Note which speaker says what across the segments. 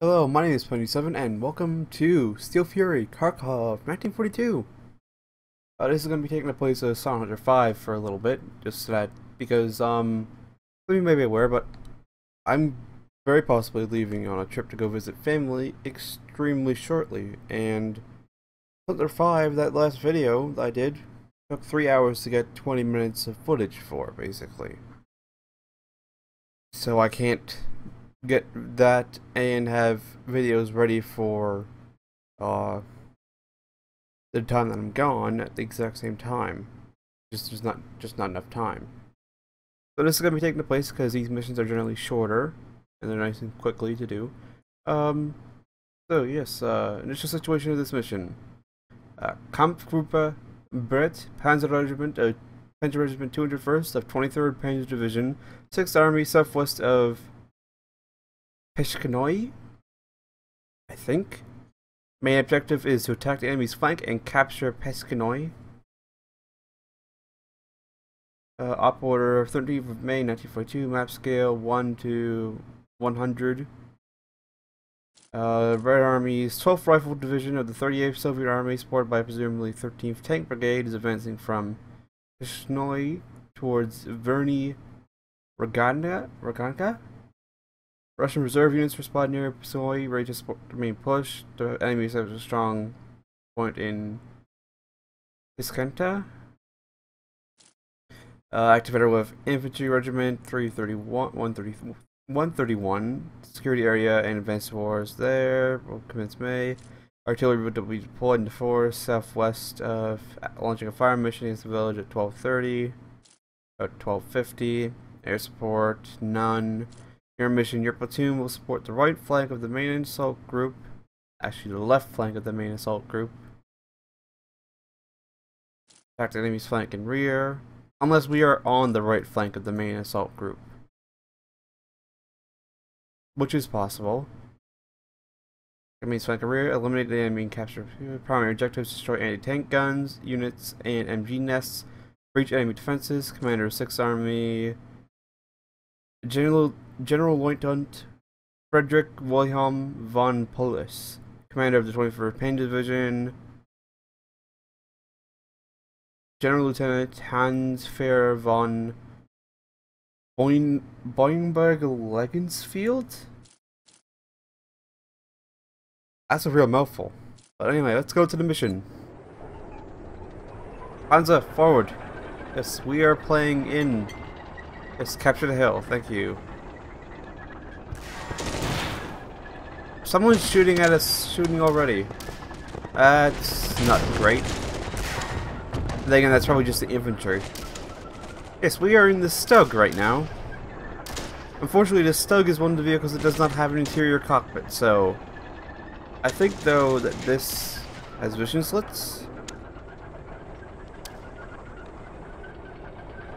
Speaker 1: Hello, my name is Pwnyou7 and welcome to Steel Fury Kharkov 1942. Uh, this is going to be taking the place of Silent Hunter 5 for a little bit, just so that, because, um, you may be aware, but I'm very possibly leaving on a trip to go visit family extremely shortly, and Hunter 5, that last video I did, took 3 hours to get 20 minutes of footage for, basically. So I can't get that and have videos ready for uh the time that I'm gone at the exact same time. Just there's not just not enough time. So this is gonna be taking place because these missions are generally shorter and they're nice and quickly to do. Um so yes, uh initial situation of this mission. Uh Kampfgruppe Brett Panzer Regiment uh, Panzer Regiment 201st of 23rd Panzer Division, 6th Army southwest of Peshkanoi, I think. Main objective is to attack the enemy's flank and capture Peshkanoi. Uh, op order 13th of May 1942, map scale 1 to 100. Uh, Red Army's 12th Rifle Division of the 38th Soviet Army, supported by presumably 13th Tank Brigade, is advancing from Peshkanoi towards Verny Raganka. Raganka? Russian reserve units were spotted near Soy, ready to support the main push. The enemy has a strong point in Iskenta. Uh, activator with Infantry Regiment 331, 130, 131. Security area and advanced wars there. Will commence May. Artillery will be deployed in the forest southwest of launching a fire mission against the village at 1230. At 1250. Air support, none. Your mission, your platoon will support the right flank of the main assault group, actually the left flank of the main assault group. Attack the enemy's flank and rear, unless we are on the right flank of the main assault group. Which is possible. Enemy's flank and rear, eliminate the enemy and capture primary objectives, destroy anti-tank guns, units, and MG nests, breach enemy defenses, commander of 6th Army, General General Lieutenant Frederick Wilhelm von Paulus, commander of the 24th Panzer Division. General Lieutenant Hans Fair von Boing Boingberg Legensfield? That's a real mouthful. But anyway, let's go to the mission. Panzer, forward. Yes, we are playing in Yes, capture the hill. Thank you. Someone's shooting at us, shooting already. That's not great. Then again, that's probably just the infantry. Yes, we are in the Stug right now. Unfortunately, the Stug is one of the vehicles that does not have an interior cockpit, so... I think, though, that this has vision slits.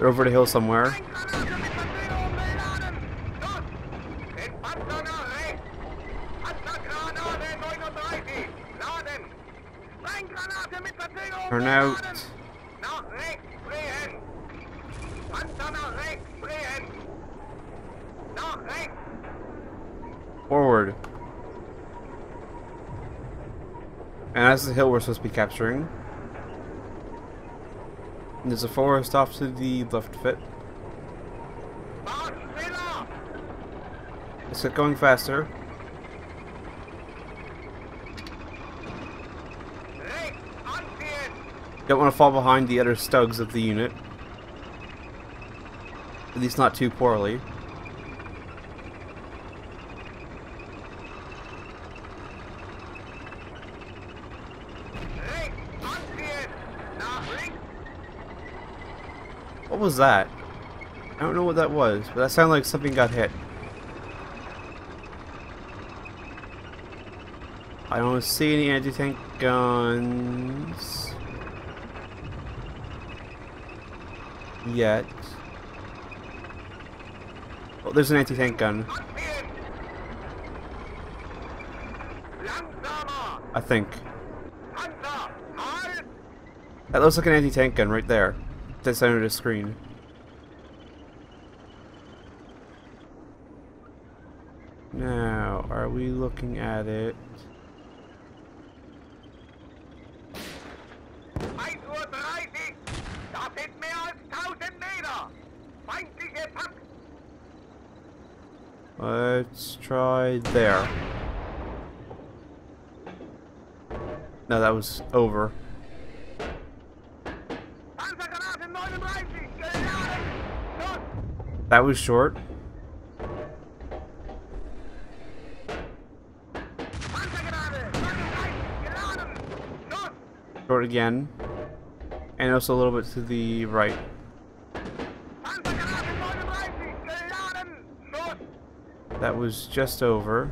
Speaker 1: They're over the hill somewhere. Turn out. Forward. And that's the hill we're supposed to be capturing. There's a forest off to the left of it. Going faster. Don't want to fall behind the other stugs of the unit. At least not too poorly. What was that? I don't know what that was, but that sounded like something got hit. I don't see any anti-tank guns yet. Oh, there's an anti-tank gun. I think. That looks like an anti-tank gun right there. At center of the screen. Now, are we looking at it? Let's try there. No, that was over. That was short. Short again. And also a little bit to the right. That was just over.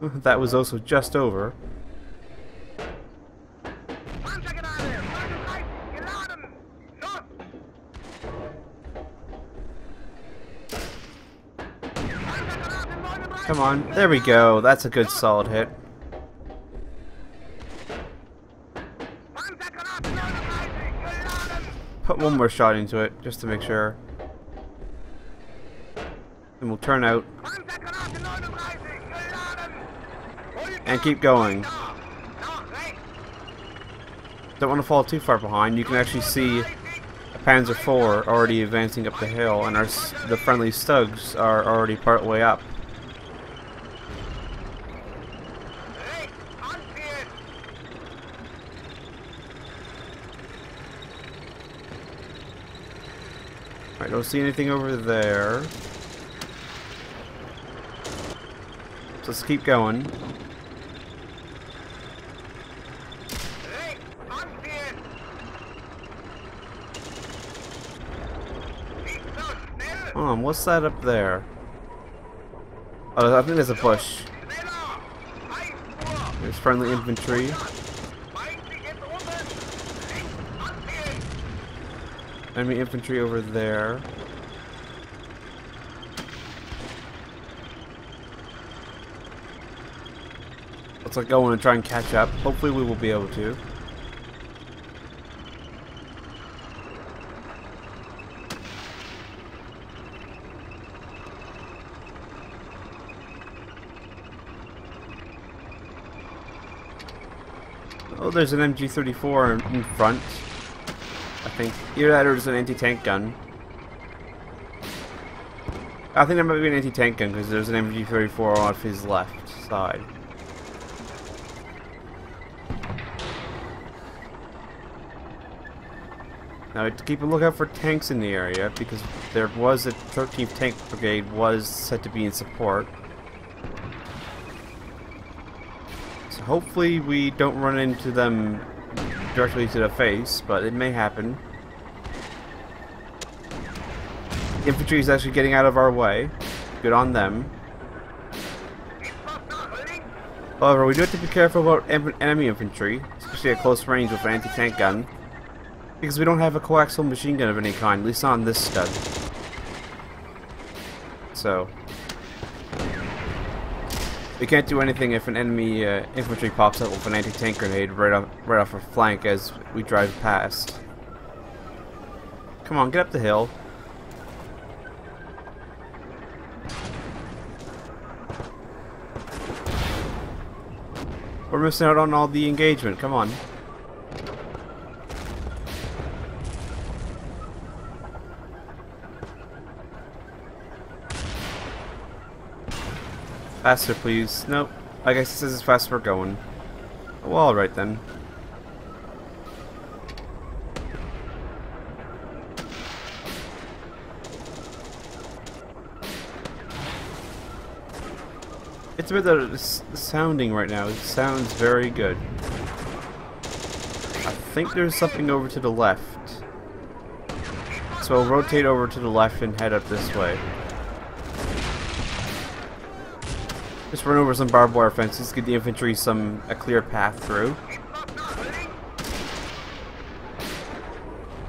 Speaker 1: that was also just over. Come on. There we go. That's a good solid hit. Put one more shot into it, just to make sure. And we'll turn out. And keep going. Don't want to fall too far behind. You can actually see a Panzer IV already advancing up the hill, and our the friendly Stugs are already part way up. Don't see anything over there. So let's keep going. Um, what's that up there? Oh, I think there's a bush. There's friendly infantry. Enemy infantry over there. Let's like go and try and catch up. Hopefully we will be able to. Oh, there's an MG34 in front. Either that or just an anti-tank gun. I think that might be an anti-tank gun because there's an MG34 off his left side. Now keep a lookout for tanks in the area because there was a 13th Tank Brigade was said to be in support. So hopefully we don't run into them directly to the face, but it may happen. Infantry is actually getting out of our way. Good on them. However, we do have to be careful about enemy infantry, especially at close range with an anti-tank gun. Because we don't have a coaxial machine gun of any kind, at least on this Stug. So, we can't do anything if an enemy uh, infantry pops up with an anti-tank grenade right off, right off our flank as we drive past. Come on, get up the hill. We're missing out on all the engagement, come on. Faster, please. Nope. I guess this is as fast as we're going. Well, alright then. It's better sounding right now. It sounds very good. I think there's something over to the left. So I'll rotate over to the left and head up this way. Just run over some barbed wire fences, give the infantry some a clear path through.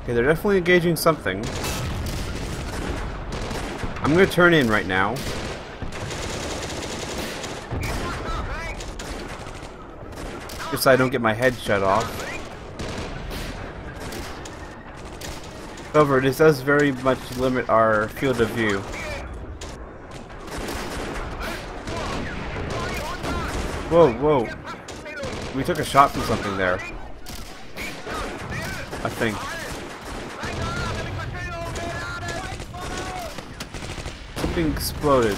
Speaker 1: Okay, they're definitely engaging something. I'm gonna turn in right now. So I don't get my head shut off. However, this does very much limit our field of view. Whoa, whoa. We took a shot from something there. I think. Something exploded.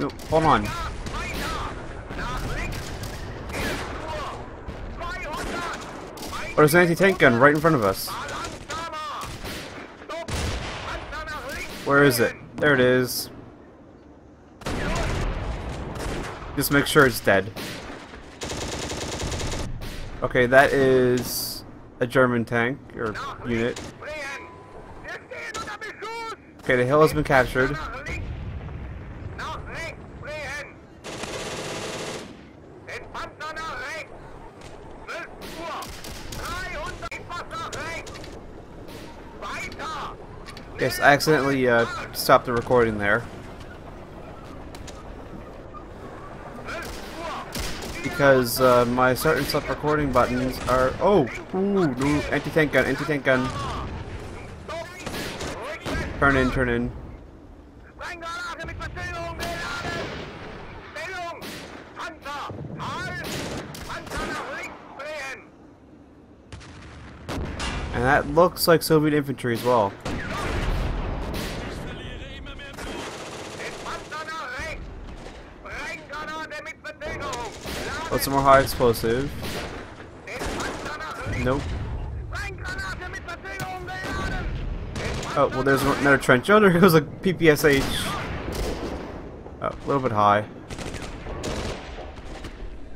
Speaker 1: No, hold on. Oh, there's an anti-tank gun right in front of us. Where is it? There it is. Just make sure it's dead. Okay, that is a German tank, or unit. Okay, the hill has been captured. Yes, I accidentally uh, stopped the recording there. Because uh, my start and stop recording buttons are... Oh! Ooh, no, anti-tank gun, anti-tank gun. Turn in, turn in. And that looks like Soviet infantry as well. Some more high explosive? Nope. Oh, well there's another trench. Oh, there goes a PPSH. Oh, a little bit high.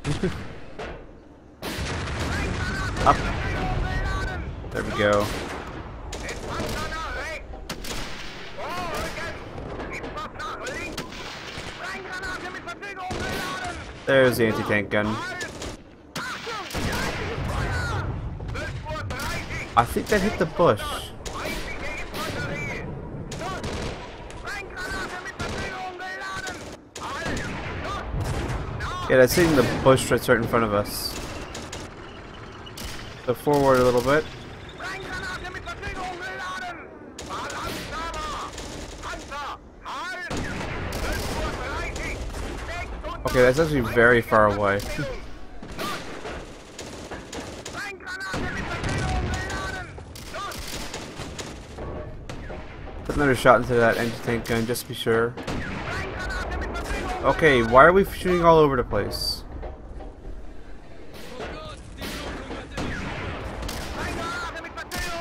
Speaker 1: Up. There we go. There's the anti-tank gun. I think that hit the bush. Yeah, that's hitting the bush that's right in front of us. So forward a little bit. Okay, that's actually very far away. Put another shot into that anti-tank gun just to be sure. Okay, why are we shooting all over the place?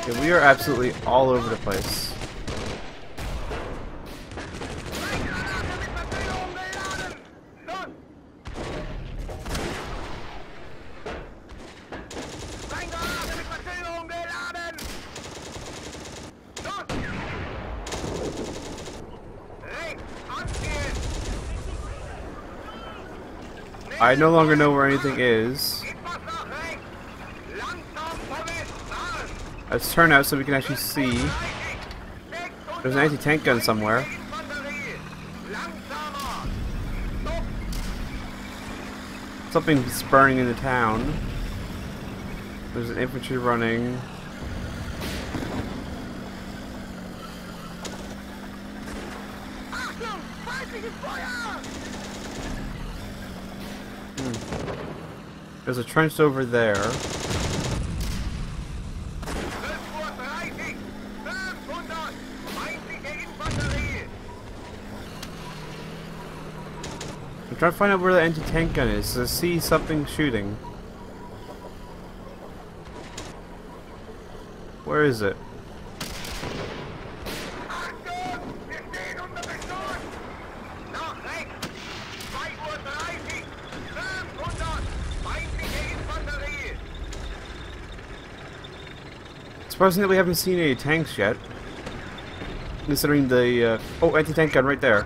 Speaker 1: Okay, we are absolutely all over the place. I no longer know where anything is. Let's turn out so we can actually see. There's an anti-tank gun somewhere. Something's burning in the town. There's an infantry running. There's a trench over there.
Speaker 2: 12 Uhr 30, 500, feindliche Infanterie.
Speaker 1: I'm trying to find out where the anti-tank gun is. I see something shooting. Where is it? Surprising that we haven't seen any tanks yet. Considering the, uh, oh, anti-tank gun right there.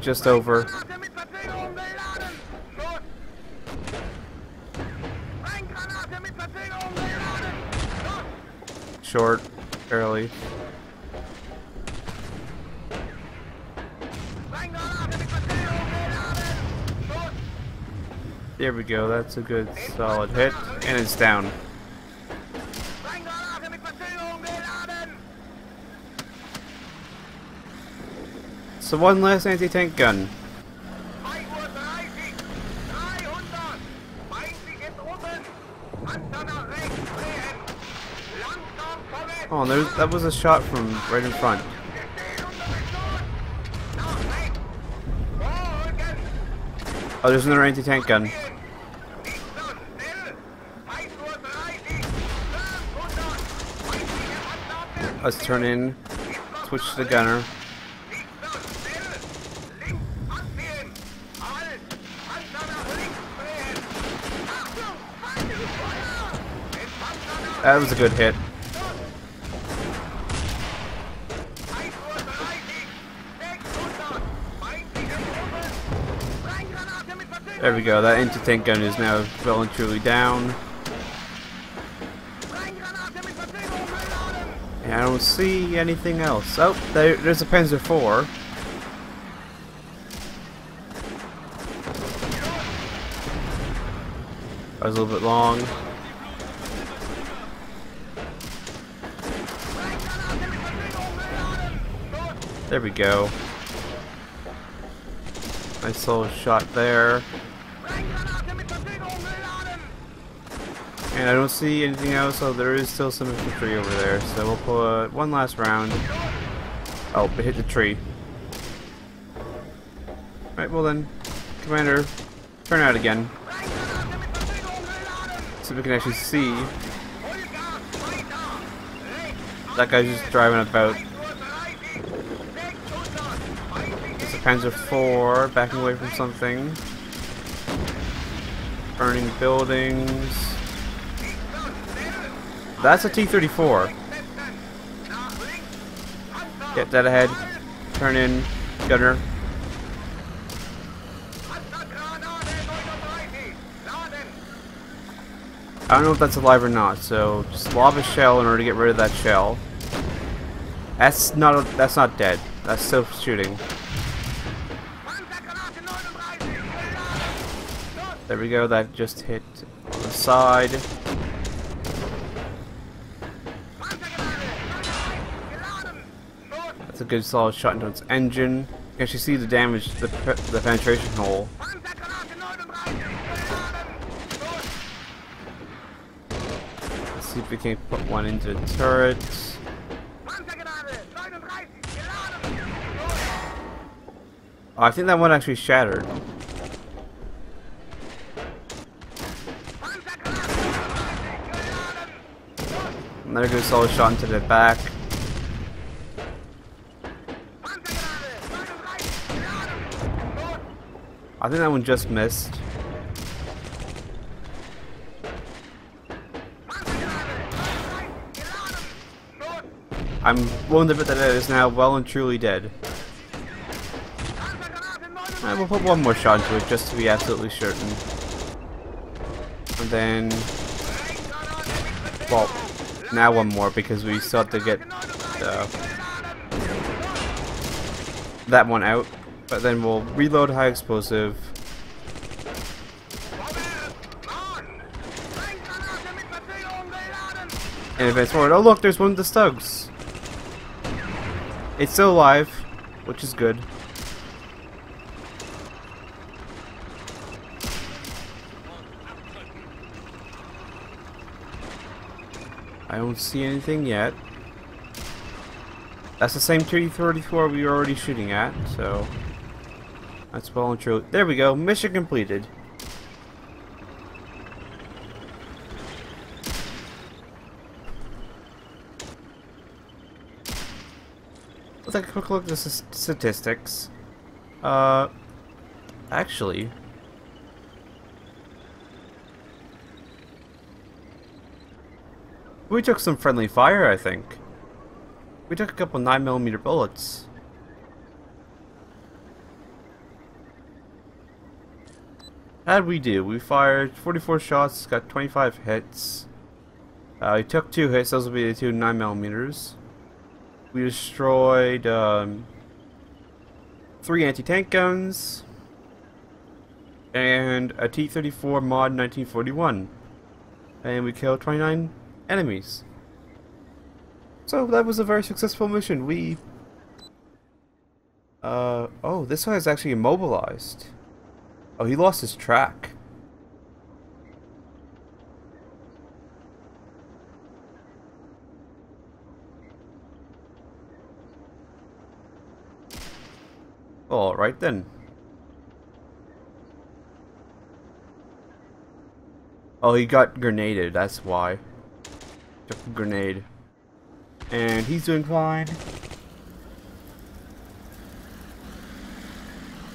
Speaker 1: Just
Speaker 2: Nicht
Speaker 1: Short.
Speaker 2: Schuss.
Speaker 1: There we go, that's a good solid hit. And it's down. So one last anti-tank gun. Oh, there's, that was a shot from right in front. Oh, there's another anti-tank gun.
Speaker 2: Nicht so schnell. 1 Uhr 30, 500, feindliche Panzerabwehr.
Speaker 1: Let's turn in, switch to the gunner. That was a good hit. There we go, that anti-tank gun is now well and truly down. And I don't see anything else. Oh, there, there's a Panzer IV. That was a little bit long. There we go. Nice little shot there.
Speaker 2: Reingranate mit Verzögerung geladen.
Speaker 1: And I don't see anything else, so there is still some infantry over there. So we'll pull uh, one last round. Oh, it hit the tree. Right, well then, Commander, turn out again. So we can actually see that guy's just driving about.
Speaker 2: 1 Uhr 30, 600, feindliche
Speaker 1: It's a Panzer IV backing away from something. Burning buildings. That's a T-34. Get that ahead. Turn in. Gunner. I don't know if that's alive or not, so just lob a shell in order to get rid of that shell. That's not a, that's not dead. That's still shooting. There we go, that just hit on the side. That's a good solid shot into its engine. You can actually see the damage, the, pe- the penetration hole. Let's see if we can put one into the turret. Oh, I think that one actually shattered. Another good solid shot into the back. I think that one just missed. I'm willing to bet that it is now well and truly dead. And we'll put one more shot into it just to be absolutely certain. And then, well, now one more because we still have to get uh, that one out. But then we'll reload high explosive. And advance forward. Oh look, there's one of the Stugs. It's still alive, which is good. I don't see anything yet. That's the same T-34 we were already shooting at, so... That's well and true. There we go, mission completed. Let's take a quick look at the statistics. Uh, actually, we took some friendly fire, I think. We took a couple 9mm bullets. How'd we do? We fired 44 shots, got 25 hits. Uh, we took two hits, those will be the two 9mm. We destroyed um, three anti-tank guns and a T-34 mod 1941. And we killed 29 enemies. So that was a very successful mission. We... Uh, oh, this guy is actually immobilized. Oh, he lost his track. Oh, Alright then. Oh, he got grenaded, that's why. Took a grenade. And he's doing fine.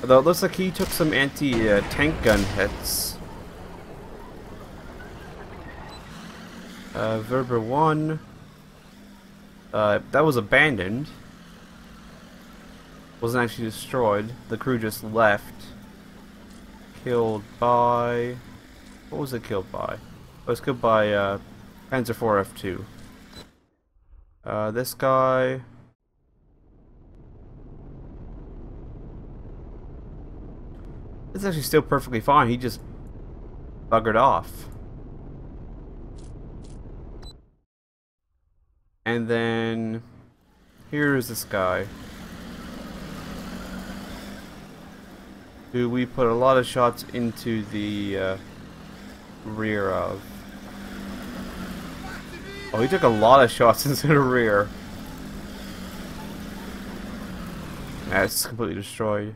Speaker 1: Although it looks like he took some anti-tank uh, gun hits. Uh, Verber 1. Uh, that was abandoned. Wasn't actually destroyed. The crew just left. Killed by... What was it killed by? It was killed by, uh, Panzer IV F2. Uh, this guy... It's actually still perfectly fine. He just buggered off. And then here's this guy. Who we put a lot of shots into the uh, rear of. Oh, he took a lot of shots into the rear. That's completely destroyed.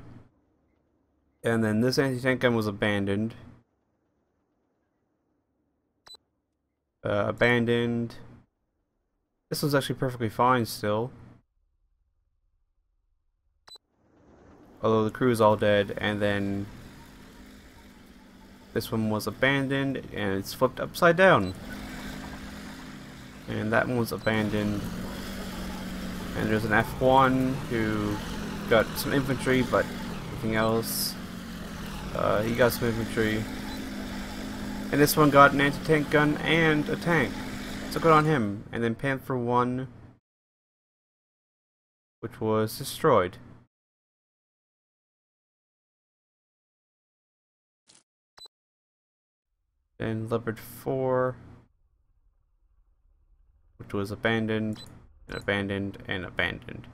Speaker 1: And then this anti-tank gun was abandoned. Uh, abandoned. This one's actually perfectly fine still. Although the crew is all dead, and then this one was abandoned and it's flipped upside down. And that one was abandoned. And there's an F1 who got some infantry, but nothing else. Uh, he got some infantry. And this one got an anti-tank gun and a tank. So good on him. And then Panther 1, which was destroyed. Then Leopard 4 which was abandoned, and abandoned, and abandoned.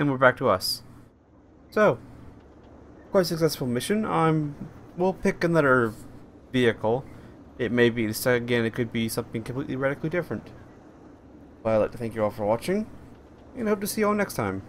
Speaker 1: Then we're back to us. So, quite successful mission. I'm. We'll pick another vehicle. It may be again. It could be something completely radically different. But I'd like to thank you all for watching, and hope to see you all next time.